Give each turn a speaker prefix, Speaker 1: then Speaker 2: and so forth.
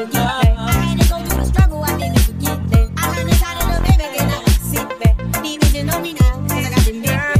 Speaker 1: Baby, can I sit back? Need you know me now, I got them big